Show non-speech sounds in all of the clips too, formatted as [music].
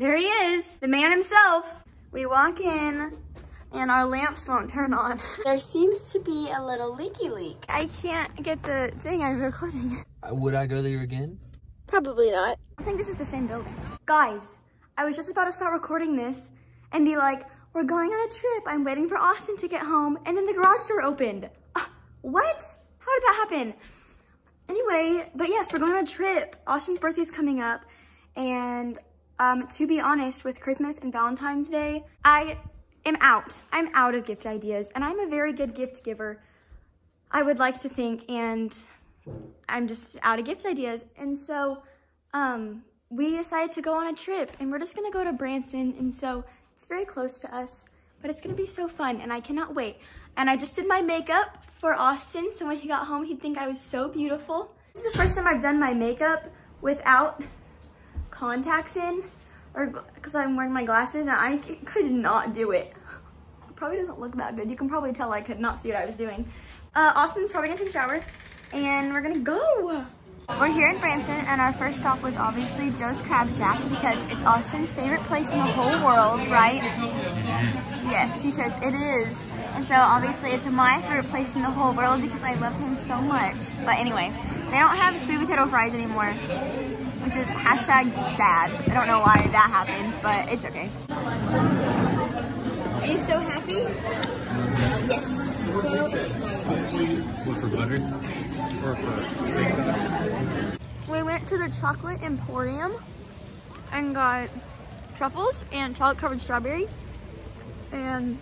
There he is, the man himself. We walk in and our lamps won't turn on. [laughs] there seems to be a little leaky leak. I can't get the thing I'm recording. Uh, Would I go there again? Probably not. I think this is the same building. Guys, I was just about to start recording this and be like, we're going on a trip. I'm waiting for Austin to get home. And then the garage door opened. Uh, what? How did that happen? Anyway, but yes, we're going on a trip. Austin's birthday's coming up. And um, to be honest, with Christmas and Valentine's Day, I am out. I'm out of gift ideas. And I'm a very good gift giver. I would like to think. And I'm just out of gift ideas. And so um, we decided to go on a trip and we're just gonna go to Branson. And so it's very close to us, but it's gonna be so fun and I cannot wait. And I just did my makeup for Austin. So when he got home, he'd think I was so beautiful. This is the first time I've done my makeup without contacts in or because I'm wearing my glasses and I could not do it. it. Probably doesn't look that good. You can probably tell I could not see what I was doing. Uh, Austin's probably gonna take a shower and we're gonna go. We're here in Branson and our first stop was obviously Joe's Crab Shack because it's Austin's favorite place in the whole world, right? Yes, he says it is. And so obviously it's my favorite place in the whole world because I love him so much. But anyway, they don't have sweet potato fries anymore, which is hashtag sad. I don't know why that happened, but it's okay. Are you so happy? Yes, so excited. What, for butter? Or for We went to the chocolate emporium and got truffles and chocolate covered strawberry and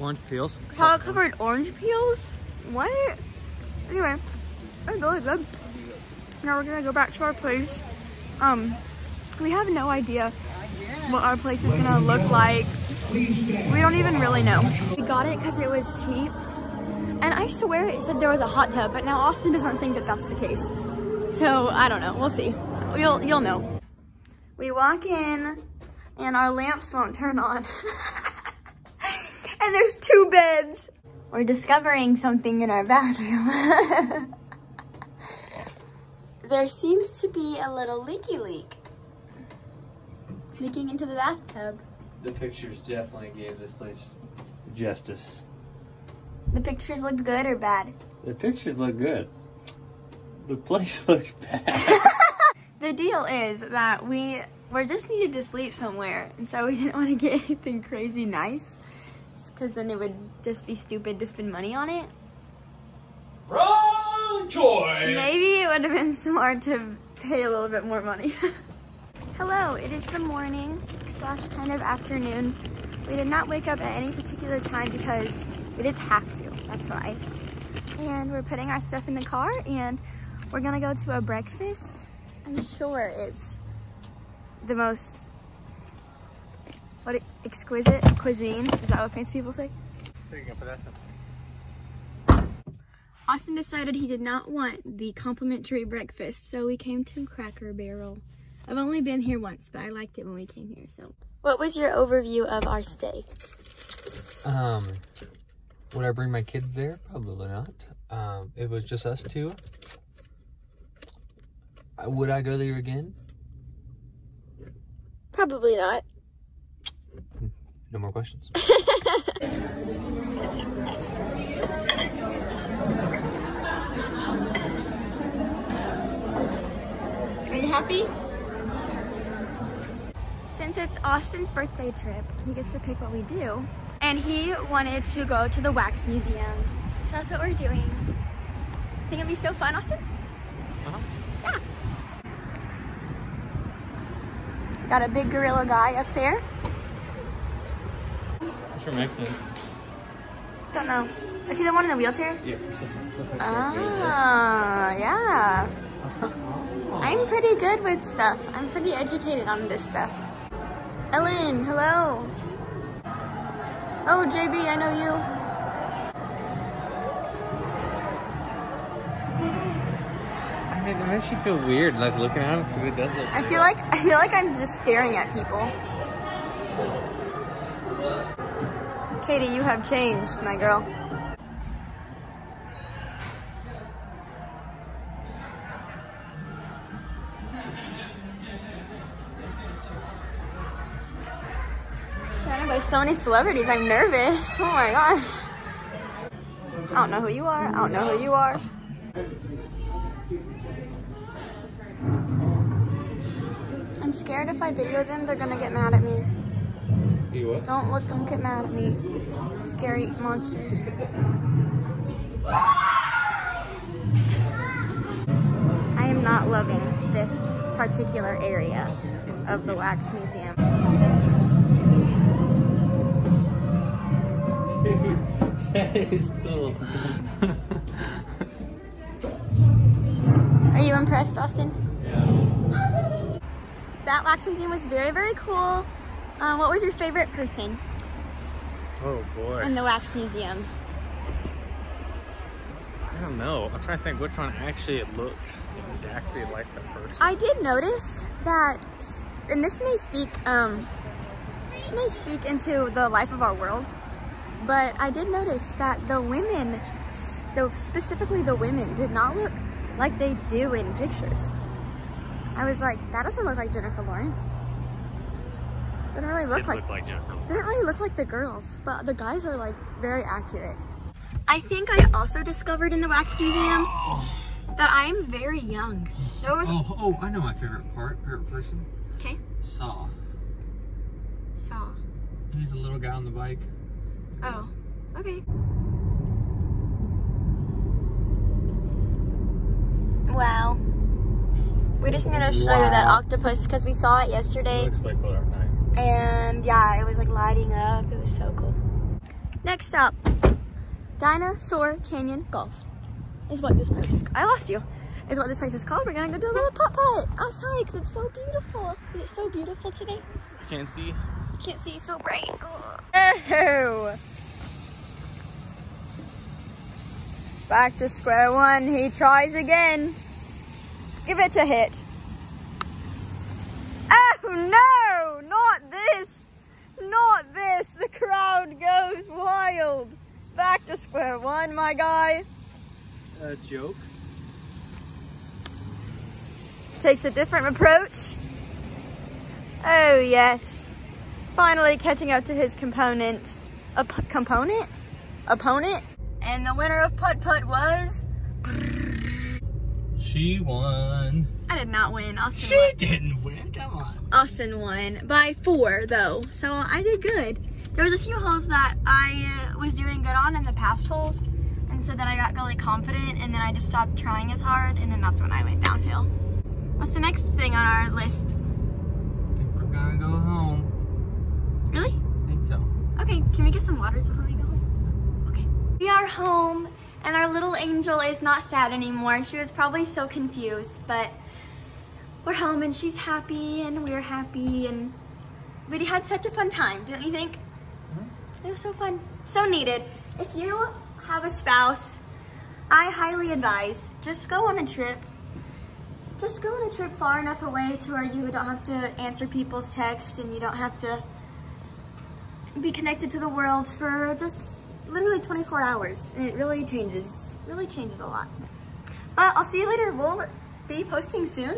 Orange peels? chocolate covered orange peels. What? Anyway, it's really good. Now we're gonna go back to our place. Um, we have no idea what our place is gonna look like. We don't even really know. We got it because it was cheap. And I swear it said there was a hot tub, but now Austin doesn't think that that's the case. So I don't know, we'll see. You'll, you'll know. We walk in and our lamps won't turn on. [laughs] and there's two beds. We're discovering something in our bathroom. [laughs] there seems to be a little leaky leak. Leaking into the bathtub. The pictures definitely gave this place justice. The pictures looked good or bad? The pictures look good. The place [laughs] looks bad. [laughs] The deal is that we were just needed to sleep somewhere, and so we [laughs] didn't want to get anything crazy nice, because then it would just be stupid to spend money on it. Wrong choice! Maybe it would have been smart to pay a little bit more money. [laughs] Hello, it is the morning slash kind of afternoon. We did not wake up at any particular time because we didn't have to, that's why. And we're putting our stuff in the car and we're gonna go to a breakfast. I'm sure it's the most, what, exquisite cuisine? Is that what fancy people say? There you go, but that's Austin decided he did not want the complimentary breakfast, so we came to Cracker Barrel. I've only been here once, but I liked it when we came here, so. What was your overview of our stay? Um, would I bring my kids there? Probably not. Um, it was just us two. Uh, Would I go there again? Probably not. No more questions. [laughs] Are you happy? Since it's Austin's birthday trip, he gets to pick what we do. And he wanted to go to the wax museum. So that's what we're doing. Think it'd be so fun, Austin? Uh-huh. Yeah. Got a big gorilla guy up there. It's from X-Men. Don't know. Is he the one in the wheelchair? Yeah. [laughs] Ah, yeah. I'm pretty good with stuff. I'm pretty educated on this stuff. Ellen, hello. Oh, JB, I know you. I mean, it makes you feel weird, like looking at him, it does look I feel like I feel like I'm just staring at people. Katie, you have changed, my girl. There's so many celebrities, I'm nervous. Oh my gosh. I don't know who you are. I don't know who you are. I'm scared if I video them, they're gonna get mad at me. What? Don't look, don't get mad at me. Scary monsters. I am not loving this particular area of the Wax Museum. Is cool. Are you impressed, Austin? yeah. That Wax Museum was very, very cool. Uh, what was your favorite person Oh boy. in the Wax Museum? I don't know. I'm trying to think which one actually looked exactly like the person. I did notice that, and this may speak, um, this may speak into the life of our world, but I did notice that the women, the, specifically the women, did not look like they do in pictures. I was like, that doesn't look like Jennifer Lawrence. Didn't really look It like looked like Jennifer. didn't really look like the girls, but the guys are like very accurate. I think I also discovered in the wax museum that I am very young. There was Oh, oh, I know my favorite part, favorite person. okay, Saw. so He's a little guy on the bike. Oh, okay. Wow. We just need to show you that octopus because we saw it yesterday. Looks way cooler at night. And yeah, it was like lighting up. It was so cool. Next up, Dinosaur Canyon Golf is what this place is. I lost you. Is what this place is called. We're gonna go do a little putt putt outside because it's so beautiful. Is it so beautiful today? I can't see. Can't see so bright. Oh. Back to square one. He tries again. Give it a hit. Oh no! Not this! Not this! The crowd goes wild. Back to square one, my guy. Uh, jokes. Takes a different approach. Oh yes. Finally catching up to his component. A component? Opponent? And the winner of Putt Putt was... She won. I did not win. Austin won. didn't win. Come on. Austin won by four though, so I did good. There was a few holes that I uh, was doing good on in the past holes, and so then I got really confident, and then I just stopped trying as hard, and then that's when I went downhill. What's the next thing on our list? I think we're gonna go home. Really? I think so. Okay, can we get some waters before we go? Okay. We are home, and our little angel is not sad anymore. She was probably so confused, but we're home, and she's happy, and we're happy, and we had such a fun time, didn't you think? Mm-hmm. It was so fun, so needed. If you have a spouse, I highly advise just go on a trip. Just go on a trip far enough away to where you don't have to answer people's texts and you don't have to be connected to the world for just literally 24 hours. And it really changes, really changes a lot. But I'll see you later. We'll be posting soon.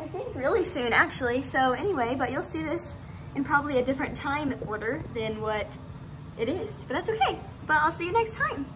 I think really soon actually. So anyway, but you'll see this in probably a different time order than what it is. But that's okay. But I'll see you next time.